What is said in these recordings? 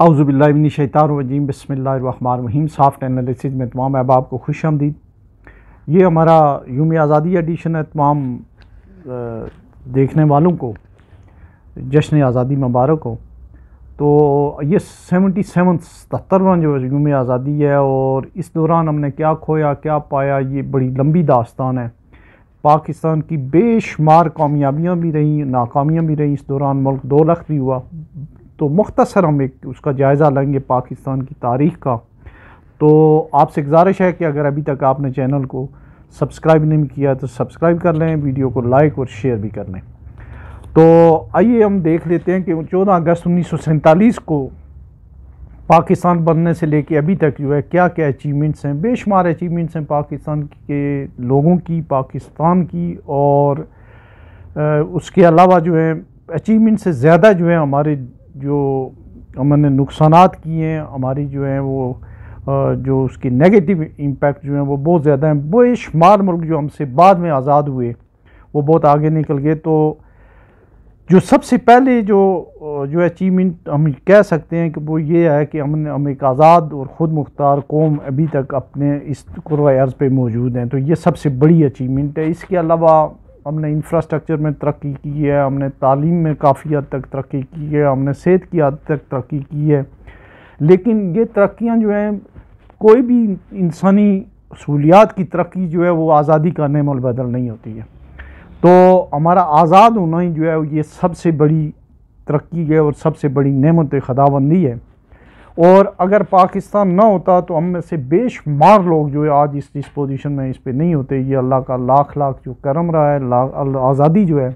اعوذ باللہ من الشیطان الرجیم، بسم اللہ الرحمن الرحیم سافٹ انالیسز میں تمام احباب کو خوش آمدید۔ یہ ہمارا یوم آزادی ایڈیشن ہے تمام دیکھنے والوں کو، جشن آزادی مبارک ہو۔ تو یہ سیونٹی سیون سترواں جو یوم آزادی ہے اور اس دوران ہم نے کیا کھویا، کیا پایا، یہ بڑی لمبی داستان ہے۔ پاکستان کی بے شمار کامیابیاں بھی رہیں، ناکامیاں بھی رہیں۔ اس دوران ملک دو لکھ بھی ہوا۔ تو مختصر ہم ایک اس کا جائزہ لیں گے پاکستان کی تاریخ کا۔ تو آپ سے گزارش ہے کہ اگر ابھی تک آپ نے چینل کو سبسکرائب نہیں کیا تو سبسکرائب کر لیں، ویڈیو کو لائک اور شیئر بھی کر لیں۔ تو آئیے ہم دیکھ لیتے ہیں کہ چودہ اگست انیس سو سینتالیس کو پاکستان بننے سے لے کے ابھی تک جو ہے کیا کیا اچیومنٹس ہیں؟ بے شمار اچیومنٹس ہیں پاکستان کے لوگوں کی، پاکستان کی اور اس کے علاوہ جو ہے اچیومنٹ سے زیادہ جو ہے ہمارے جو ہم نے نقصانات کیے ہیں، ہماری جو ہیں وہ جو اس کی نیگیٹو امپیکٹ جو ہیں وہ بہت زیادہ ہیں۔ بے شمار ملک جو ہم سے بعد میں آزاد ہوئے، وہ بہت آگے نکل گئے۔ تو جو سب سے پہلے جو جو اچیومنٹ ہم کہہ سکتے ہیں کہ وہ یہ ہے کہ ہم نے، ہم ایک آزاد اور خود مختار قوم ابھی تک اپنے اس قرآ عرض پہ موجود ہیں۔ تو یہ سب سے بڑی اچیومنٹ ہے۔ اس کے علاوہ ہم نے انفراسٹرکچر میں ترقی کی ہے، ہم نے تعلیم میں کافی حد تک ترقی کی ہے، ہم نے صحت کی حد تک ترقی کی ہے۔ لیکن یہ ترقیاں جو ہیں، کوئی بھی انسانی اصولیات کی ترقی جو ہے، وہ آزادی کا نعم البدل نہیں ہوتی ہے۔ تو ہمارا آزاد ہونا ہی جو ہے، یہ سب سے بڑی ترقی ہے اور سب سے بڑی نعمت خداوندی ہے۔ اور اگر پاکستان نہ ہوتا تو ہم میں سے بے شمار لوگ جو ہے آج اس اس پوزیشن میں اس پہ نہیں ہوتے۔ یہ اللہ کا لاکھ لاکھ جو کرم رہا ہے آزادی جو ہے،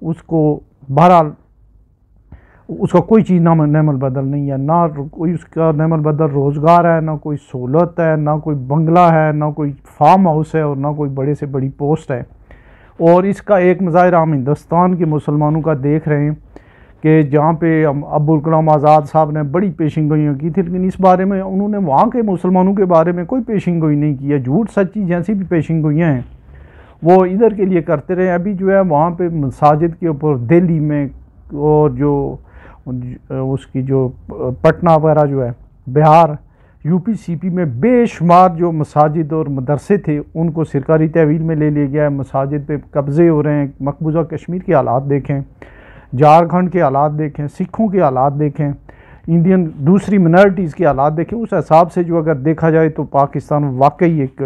اس کو بہرحال اس کا کوئی چیز نام نعم البدل نہیں ہے۔ نہ کوئی اس کا نعم البدل روزگار ہے، نہ کوئی سہولت ہے، نہ کوئی بنگلہ ہے، نہ کوئی فارم ہاؤس ہے اور نہ کوئی بڑے سے بڑی پوسٹ ہے۔ اور اس کا ایک مظاہرہ ہم ہندوستان کے مسلمانوں کا دیکھ رہے ہیں۔ کہ جہاں پہ ابوالکلام آزاد صاحب نے بڑی پیشن گوئیاں کی تھی لیکن اس بارے میں انہوں نے وہاں کے مسلمانوں کے بارے میں کوئی پیشن گوئی نہیں کیا جھوٹ سچی جیسی بھی پیشن گوئیاں ہیں، وہ ادھر کے لیے کرتے رہے۔ ابھی جو ہے وہاں پہ مساجد کے اوپر، دہلی میں اور جو اس کی جو پٹنہ وغیرہ جو ہے، بہار، یو پی، سی پی میں بے شمار جو مساجد اور مدرسے تھے، ان کو سرکاری تحویل میں لے لیا گیا ہے۔ مساجد پہ قبضے ہو رہے ہیں۔ مقبوضہ کشمیر کے حالات دیکھیں۔ جھارکھنڈ کے حالات دیکھیں، سکھوں کے حالات دیکھیں، انڈین دوسری منارٹیز کے حالات دیکھیں، اس حساب سے جو اگر دیکھا جائے تو پاکستان واقعی ایک،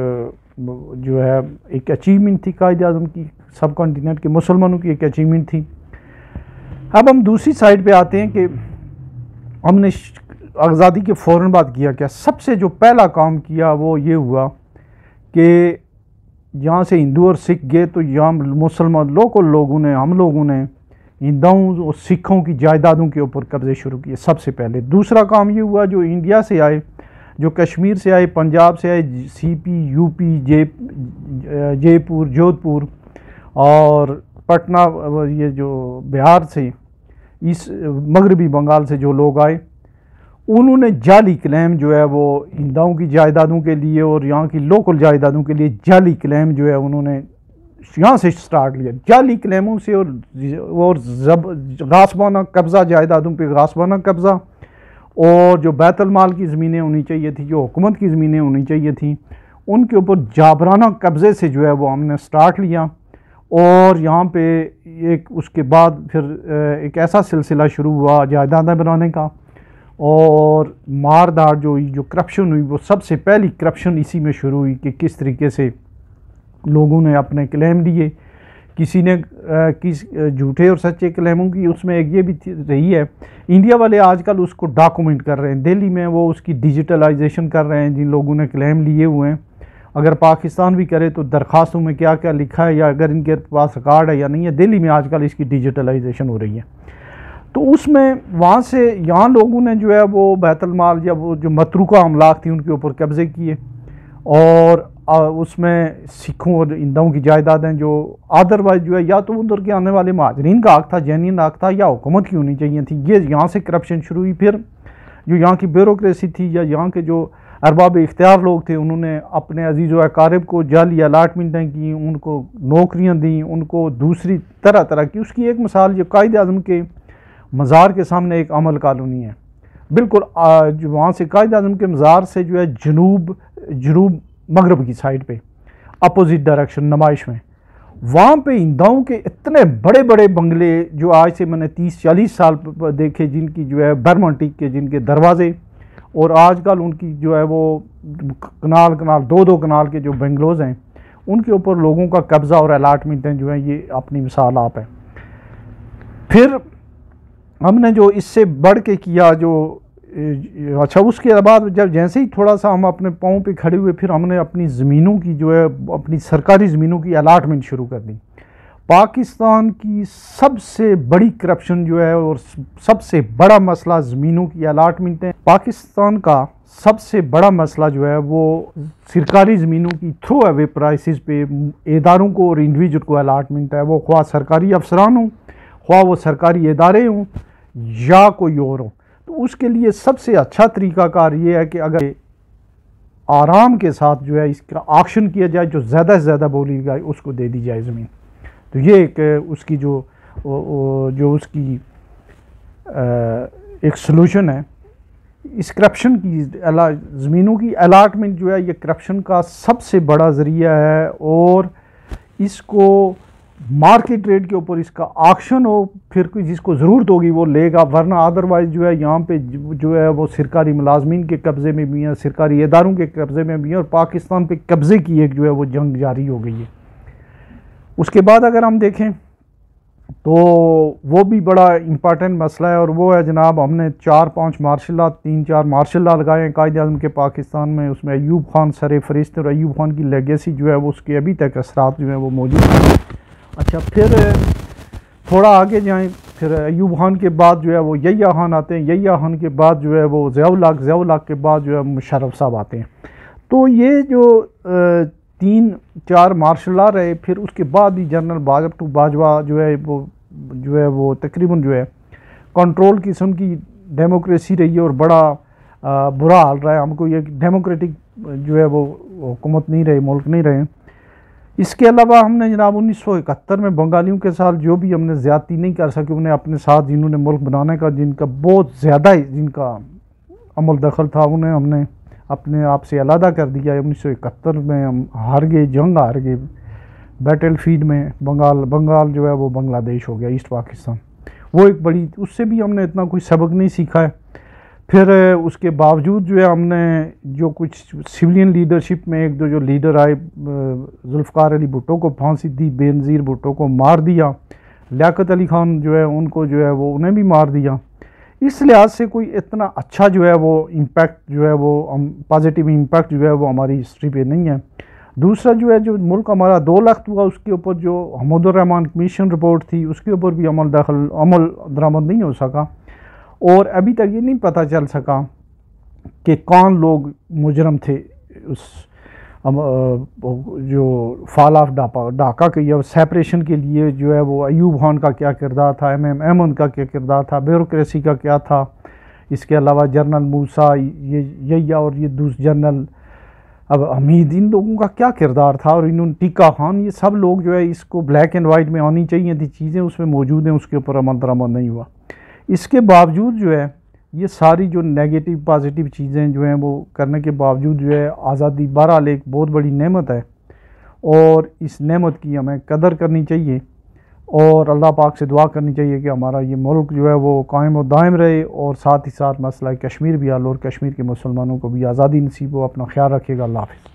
جو ہے، ایک اچیومنٹ تھی قائد اعظم کی، سب کانٹیننٹ کے مسلمانوں کی ایک اچیومنٹ تھی۔ اب ہم دوسری سائڈ پہ آتے ہیں کہ ہم نے آزادی کے فوراً بعد کیا کیا۔ سب سے جو پہلا کام کیا وہ یہ ہوا کہ یہاں سے ہندو اور سکھ گئے تو یہاں مسلمان لوکل لوگوں نے، ہم لوگوں نے ہندوؤں اور سکھوں کی جائیدادوں کے اوپر قبضے شروع کیے۔ سب سے پہلے دوسرا کام یہ ہوا جو انڈیا سے آئے، جو کشمیر سے آئے، پنجاب سے آئے، سی پی، یو پی، جے جے پور جودھ پور اور پٹنہ، یہ جو بہار سے، اس مغربی بنگال سے جو لوگ آئے، انہوں نے جعلی کلیم جو ہے وہ ہندوؤں کی جائیدادوں کے لیے اور یہاں کی لوکل جائیدادوں کے لیے جعلی کلیم جو ہے انہوں نے یہاں سے سٹارٹ لیا۔ جعلی کلیموں سے اور غاسبانہ قبضہ، جائیدادوں پہ غاسبانہ قبضہ؟ اور جو بیت المال کی زمینیں ہونی چاہیے تھی جو حکومت کی زمینیں ہونی چاہیے تھیں، ان کے اوپر جابرانہ قبضے سے جو ہے وہ ہم نے سٹارٹ لیا۔ اور یہاں پہ ایک، اس کے بعد پھر ایک ایسا سلسلہ شروع ہوا جائیدادیں بنانے کا۔ اور مار دار جو جو کرپشن ہوئی، وہ سب سے پہلی کرپشن اسی میں شروع ہوئی کہ کس طریقے سے لوگوں نے اپنے کلیم لیے، کسی نے کس جھوٹے اور سچے کلیموں کی، اس میں ایک یہ بھی رہی ہے، انڈیا والے آج کل اس کو ڈاکومنٹ کر رہے ہیں، دہلی میں وہ اس کی ڈیجیٹلائزیشن کر رہے ہیں، جن لوگوں نے کلیم لیے ہوئے ہیں۔ اگر پاکستان بھی کرے تو درخواستوں میں کیا کیا لکھا ہے یا اگر ان کے پاس ریکارڈ ہے یا نہیں ہے، دہلی میں آج کل اس کی ڈیجیٹلائزیشن ہو رہی ہے۔ تو اس میں وہاں سے یہاں لوگوں نے جو ہے وہ بیت المال یا وہ جو متروکہ املاک تھی، ان کے اوپر قبضے کیے اور اس میں سکھوں اور ہندوؤں کی جائیدادیں جو ادروائز جو ہے، یا تو ادھر کے آنے والے مہاجرین کا حق تھا، جینین حق تھا، یا حکومت کی ہونی چاہیے تھی؟ یہ یہاں سے کرپشن شروع ہوئی۔ پھر جو یہاں کی بیوروکریسی تھی، یا یہاں کے جو ارباب اختیار لوگ تھے، انہوں نے اپنے عزیز و اقارب کو جعلی الاٹمنٹیں کی، ان کو نوکریاں دیں، ان کو دوسری طرح طرح کی۔ اس کی ایک مثال جو قائد اعظم کے مزار کے سامنے ایک عمل کالونی ہے۔ بالکل جو وہاں سے قائد اعظم کے مزار سے جو ہے، جنوب جنوب مغرب کی سائڈ پہ، اپوزٹ ڈائریکشن نمائش میں۔ وہاں پہ ہندوؤں کے اتنے بڑے بڑے بنگلے جو آج سے میں نے تیس چالیس سال دیکھے، جن کی جو ہے برمنٹک کے جن کے دروازے، اور آج کل ان کی جو ہے وہ کنال کنال، دو دو کنال کے جو بنگلوز ہیں، ان کے اوپر لوگوں کا قبضہ اور الاٹمنٹ ہیں جو ہیں، یہ اپنی مثال آپ ہے پھر ہم نے جو اس سے بڑھ کے کیا جو اچھا اس کے بعد جب جیسے ہی تھوڑا سا ہم اپنے پاؤں پہ کھڑے ہوئے، پھر ہم نے اپنی زمینوں کی جو ہے، اپنی سرکاری زمینوں کی الاٹمنٹ شروع کر دی۔ پاکستان کی سب سے بڑی کرپشن جو ہے، اور سب سے بڑا مسئلہ زمینوں کی الاٹمنٹ ہے پاکستان کا سب سے بڑا مسئلہ جو ہے، وہ سرکاری زمینوں کی تھرو اوے پرائسز پہ اداروں کو اور انڈیویجل کو الاٹمنٹ ہے۔ وہ خواہ سرکاری افسران ہوں، خواہ وہ سرکاری ادارے ہوں، یا کوئی اور ہوں تو اس کے لیے سب سے اچھا طریقہ کار یہ ہے کہ اگر آرام کے ساتھ جو ہے اس کا آکشن کیا جائے، جو زیادہ سے زیادہ بولی گا اس کو دے دی جائے زمین۔ تو یہ ایک اس کی جو جو اس کی ایک سلوشن ہے۔ اس کرپشن کی زمینوں کی الاٹمنٹ جو ہے، یہ کرپشن کا سب سے بڑا ذریعہ ہے اور اس کو مارکیٹ ریٹ کے اوپر اس کا آکشن ہو، پھر کوئی جس کو ضرورت ہوگی وہ لے گا۔ ورنہ ادروائز جو ہے یہاں پہ جو ہے وہ سرکاری ملازمین کے قبضے میں بھی ہیں، سرکاری اداروں کے قبضے میں بھی ہیں اور پاکستان پہ قبضے کی ایک جو ہے وہ جنگ جاری ہو گئی ہے۔ اس کے بعد اگر ہم دیکھیں تو وہ بھی بڑا امپارٹنٹ مسئلہ ہے اور وہ ہے جناب ہم نے چار پانچ مارشل لا تین چار مارشل لا لگائے ہیں۔ قائد اعظم کے پاکستان میں، اس میں ایوب خان سر فرست اور ایوب خان کی لیگیسی جو ہے وہ اس کے ابھی تک اثرات جو ہیں وہ موجود ہیں۔ اچھا پھر تھوڑا آگے جائیں، پھر ایوب خان کے بعد جو ہے وہ ییا خان آتے ہیں۔ ییا خان کے بعد جو ہے وہ ضیاء الحق ضیاء الحق کے بعد جو ہے مشرف صاحب آتے ہیں۔ تو یہ جو تین، چار مارشل لا رہے پھر اس کے بعد بھی جنرل باجو باجوہ جو ہے وہ، جو ہے وہ تقریباً جو ہے کنٹرول قسم کی ڈیموکریسی رہی ہے اور بڑا برا حال رہا ہے۔ ہم کو یہ ڈیموکریٹک جو ہے وہ حکومت نہیں رہے ملک نہیں رہے۔ اس کے علاوہ ہم نے جناب انیس سو اکہتر میں بنگالیوں کے ساتھ جو بھی ہم نے زیادتی نہیں کر سکے انہیں اپنے ساتھ جنہوں نے ملک بنانے کا، جن کا بہت زیادہ جن کا عمل دخل تھا، انہیں ہم نے اپنے آپ سے علیحدہ کر دیا۔ انیس سو اکہتر میں ہم ہار گئے، جنگ ہار گئے۔ بیٹل فیلڈ میں بنگال بنگال جو ہے وہ بنگلہ دیش ہو گیا ایسٹ پاکستان وہ ایک بڑی، اس سے بھی ہم نے اتنا کوئی سبق نہیں سیکھا ہے۔ پھر اس کے باوجود جو ہے ہم نے جو کچھ سولین لیڈرشپ میں ایک دو جو لیڈر آئے ذوالفقار علی بھٹو کو پھانسی دی، بے نظیر بھٹو کو مار دیا، لیاقت علی خان جو ہے ان کو جو ہے وہ انہیں بھی مار دیا۔ اس لحاظ سے کوئی اتنا اچھا جو ہے وہ امپیکٹ جو ہے وہ پازیٹیو امپیکٹ جو ہے وہ ہماری ہسٹری پہ نہیں ہے۔ دوسرا جو ہے، جو ملک ہمارا دو لاکھ ہوا، اس کے اوپر جو حمود الرحمان کمیشن رپورٹ تھی، اس کے اوپر بھی عمل دخل عمل درآمد نہیں ہو سکا۔ اور ابھی تک یہ نہیں پتہ چل سکا کہ کون لوگ مجرم تھے اس جو فال آف ڈاپا، ڈاکہ کے یا سیپریشن کے لیے جو ہے وہ ایوب خان کا کیا کردار تھا، ایم ایم، احمد کا کیا کردار تھا، بیوروکریسی کا کیا تھا، اس کے علاوہ جنرل موسا یہ اور یہ دوس جنرل، اب حمید، ان لوگوں کا کیا کردار تھا؟ اور انہوں نے ٹیکا خان، یہ سب لوگ جو ہے اس کو بلیک اینڈ وائٹ میں آنی چاہیے تھی چیزیں اس میں موجود ہیں، اس کے اوپر عمل درآمد نہیں ہوا۔ اس کے باوجود جو ہے، یہ ساری جو نیگیٹو پازیٹیو چیزیں جو ہیں وہ کرنے کے باوجود جو ہے، آزادی بہرحال ایک بہت بڑی نعمت ہے۔ اور اس نعمت کی ہمیں قدر کرنی چاہیے۔ اور اللہ پاک سے دعا کرنی چاہیے کہ ہمارا یہ ملک جو ہے وہ قائم و دائم رہے۔ اور ساتھ ہی ساتھ مسئلہ کشمیر بھی حل، اور کشمیر کے مسلمانوں کو بھی آزادی نصیب ہو، اپنا خیال رکھے گا۔ اللہ حافظ۔